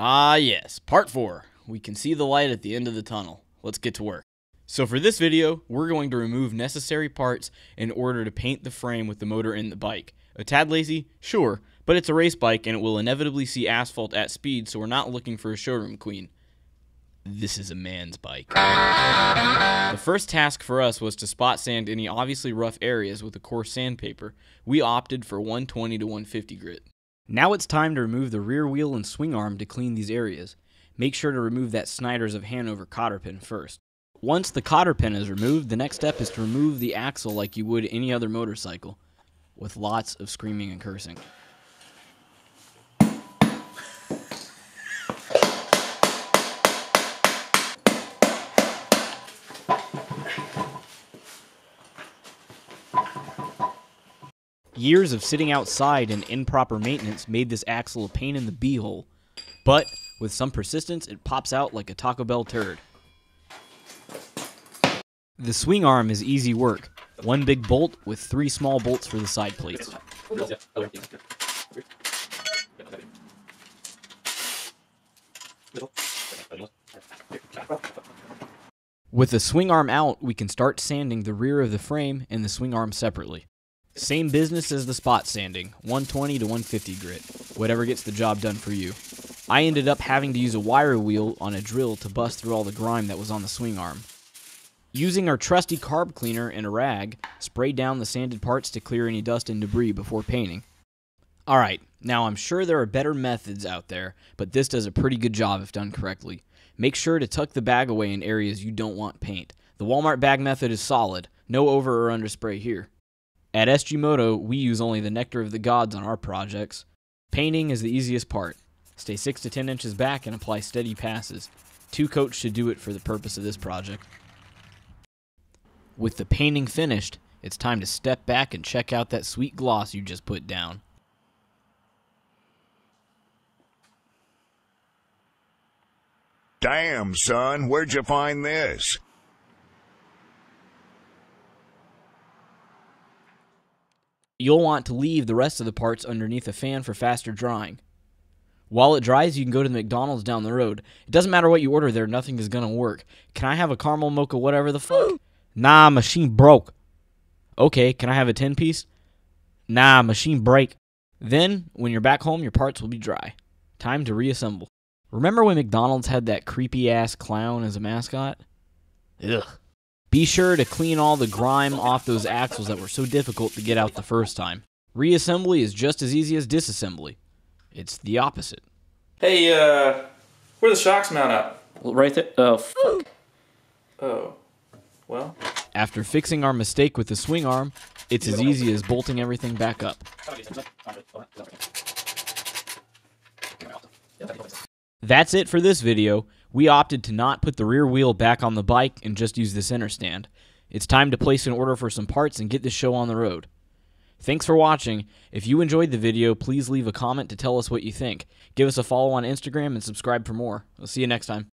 Ah, yes, part four. We can see the light at the end of the tunnel. Let's get to work. So for this video, we're going to remove necessary parts in order to paint the frame with the motor in the bike. A tad lazy? Sure, but it's a race bike and it will inevitably see asphalt at speed, so we're not looking for a showroom queen. This is a man's bike. The first task for us was to spot sand any obviously rough areas with a coarse sandpaper. We opted for 120 to 150 grit. Now it's time to remove the rear wheel and swing arm to clean these areas. Make sure to remove that Snyder's of Hanover cotter pin first. Once the cotter pin is removed, the next step is to remove the axle like you would any other motorcycle, with lots of screaming and cursing. Years of sitting outside and improper maintenance made this axle a pain in the beehole, but with some persistence, it pops out like a Taco Bell turd. The swing arm is easy work. One big bolt with three small bolts for the side plates. With the swing arm out, we can start sanding the rear of the frame and the swing arm separately. Same business as the spot sanding, 120 to 150 grit, whatever gets the job done for you. I ended up having to use a wire wheel on a drill to bust through all the grime that was on the swing arm. Using our trusty carb cleaner and a rag, spray down the sanded parts to clear any dust and debris before painting. Alright, now I'm sure there are better methods out there, but this does a pretty good job if done correctly. Make sure to tuck the bag away in areas you don't want paint. The Walmart bag method is solid, no over or under spray here. At SG Moto, we use only the nectar of the gods on our projects. Painting is the easiest part. Stay 6 to 10 inches back and apply steady passes. Two coats should do it for the purpose of this project. With the painting finished, it's time to step back and check out that sweet gloss you just put down. Damn, son, where'd you find this? You'll want to leave the rest of the parts underneath a fan for faster drying. While it dries, you can go to the McDonald's down the road. It doesn't matter what you order there, nothing is gonna work. Can I have a caramel mocha, whatever the fuck? nah, machine broke. Okay, can I have a 10 piece? Nah, machine break. Then, when you're back home, your parts will be dry. Time to reassemble. Remember when McDonald's had that creepy ass clown as a mascot? Ugh. Be sure to clean all the grime off those axles that were so difficult to get out the first time. Reassembly is just as easy as disassembly. It's the opposite. Hey, uh, where the shocks mount up? Right there. Oh, fuck. Oh, well. After fixing our mistake with the swing arm, it's as easy as bolting everything back up. That's it for this video. We opted to not put the rear wheel back on the bike and just use the center stand. It's time to place an order for some parts and get this show on the road. Thanks for watching. If you enjoyed the video, please leave a comment to tell us what you think. Give us a follow on Instagram and subscribe for more. We'll see you next time.